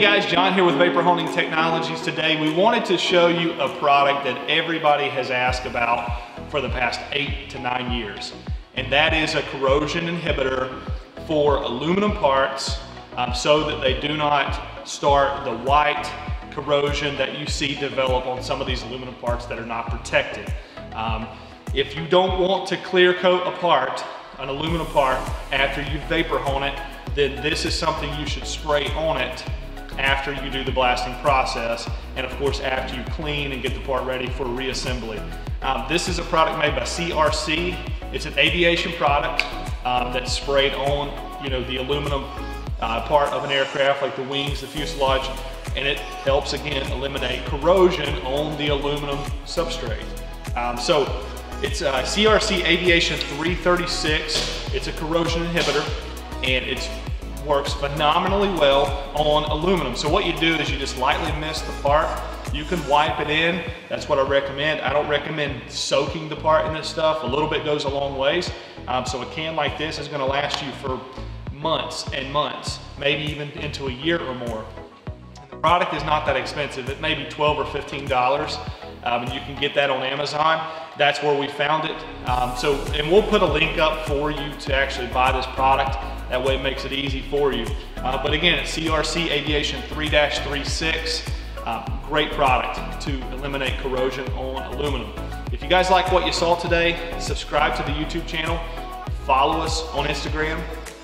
guys, John here with Vapor Honing Technologies. Today we wanted to show you a product that everybody has asked about for the past eight to nine years. And that is a corrosion inhibitor for aluminum parts um, so that they do not start the white corrosion that you see develop on some of these aluminum parts that are not protected. Um, if you don't want to clear coat a part, an aluminum part, after you vapor hone it, then this is something you should spray on it after you do the blasting process and of course after you clean and get the part ready for reassembly. Um, this is a product made by CRC. It's an aviation product um, that's sprayed on you know, the aluminum uh, part of an aircraft like the wings, the fuselage, and it helps again eliminate corrosion on the aluminum substrate. Um, so it's CRC Aviation 336. It's a corrosion inhibitor and it's works phenomenally well on aluminum. So what you do is you just lightly mist the part. You can wipe it in. That's what I recommend. I don't recommend soaking the part in this stuff. A little bit goes a long ways. Um, so a can like this is gonna last you for months and months, maybe even into a year or more. The product is not that expensive. It may be 12 or $15 um, and you can get that on Amazon. That's where we found it. Um, so, and we'll put a link up for you to actually buy this product. That way it makes it easy for you. Uh, but again, it's CRC Aviation 3-36. Uh, great product to eliminate corrosion on aluminum. If you guys like what you saw today, subscribe to the YouTube channel, follow us on Instagram,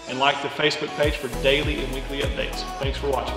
and like the Facebook page for daily and weekly updates. Thanks for watching.